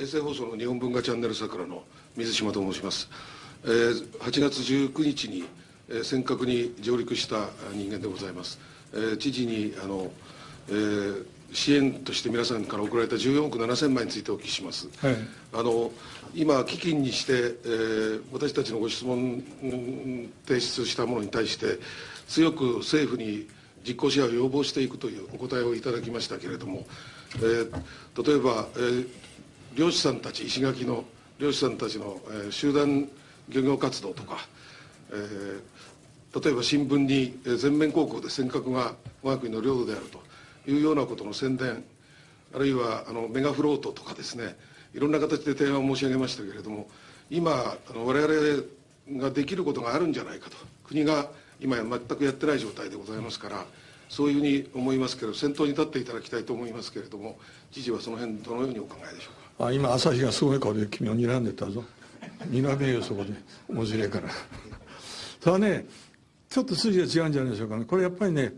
衛星放送の日本文化チャンネル桜の水島と申します、えー、8月19日に、えー、尖閣に上陸した人間でございます、えー、知事にあの、えー、支援として皆さんから送られた14億7000万円についてお聞きします、はい、あの今基金にして、えー、私たちのご質問提出したものに対して強く政府に実効支配を要望していくというお答えをいただきましたけれども、えー、例えば、えー、漁師さんたち石垣の漁師さんたちの、えー、集団漁業活動とか、えー、例えば新聞に全面広告で尖閣が我が国の領土であるというようなことの宣伝あるいはあのメガフロートとかですねいろんな形で提案を申し上げましたけれども今あの我々ができることがあるんじゃないかと国が今や全くやってない状態でございますからそういうふうに思いますけど先頭に立っていただきたいと思いますけれども知事はその辺どのようにお考えでしょうか？あ今朝日がすごい顔で君を睨んでたぞ。睨めよそこで。面白いから。それはねちょっと筋が違うんじゃないでしょうかね。これやっぱりね